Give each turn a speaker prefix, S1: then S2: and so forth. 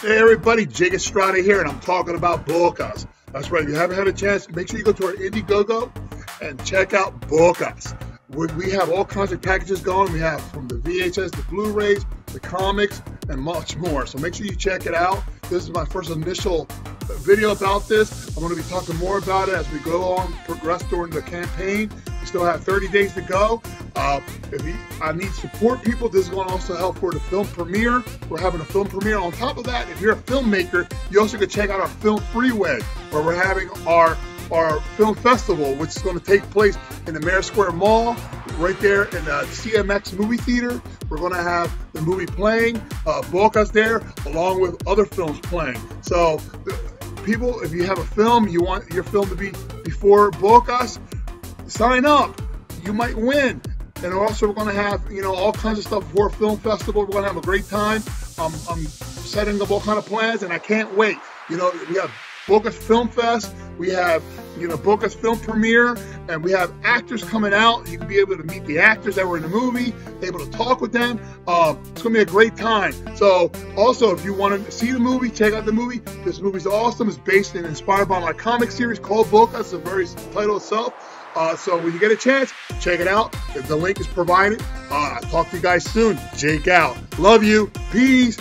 S1: Hey everybody, Jake Estrada here, and I'm talking about Bocas. That's right. If you haven't had a chance, make sure you go to our Indiegogo and check out. We, we have all kinds of packages going. We have from the VHS, the Blu-rays, the comics, and much more. So make sure you check it out. This is my first initial video about this. I'm going to be talking more about it as we go on, progress during the campaign. We still have 30 days to go. Uh, if you, I need support people, this is going to also help for the film premiere. We're having a film premiere. On top of that, if you're a filmmaker, you also can check out our Film Freeway, where we're having our our film festival, which is going to take place in the Merritt Square Mall, right there in the CMX movie theater. We're going to have the movie playing, uh, there, along with other films playing. So, people, if you have a film, you want your film to be before Us, sign up. You might win. And also, we're going to have you know all kinds of stuff for film festival. We're going to have a great time. Um, I'm setting up all kind of plans, and I can't wait. You know, we have Bocas Film Fest. We have, you know, Bocas Film Premiere, and we have actors coming out. You can be able to meet the actors that were in the movie, able to talk with them. Uh, it's going to be a great time. So, also, if you want to see the movie, check out the movie. This movie's awesome. It's based and inspired by my comic series called Bocas, the very title itself. Uh, so when you get a chance, check it out. The link is provided. Uh, talk to you guys soon. Jake out. Love you. Peace.